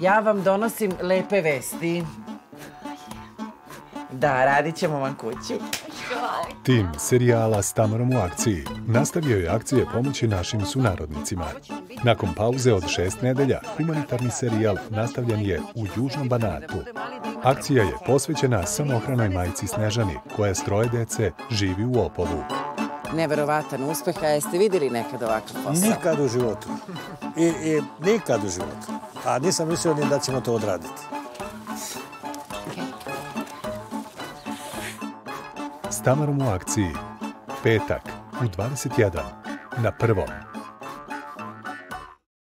Ja vam donosim lepe vesti. Da, radit ćemo vam kuću. Tim serijala s Tamarom u akciji nastavio je akcije pomoći našim sunarodnicima. Nakon pauze od šest nedelja, humanitarni serijal nastavljen je u Južnom Banatu. Akcija je posvećena samohranoj majci Snežani, koja s troje dece živi u Opovu. Neverovatan uspeh, a jeste vidjeli nekad ovakav posao? Nikad u životu. I, I nikad u životu. A nisam mislio ni da ćemo to odraditi. S Tamarom u akciji. Petak u 21. Na prvom.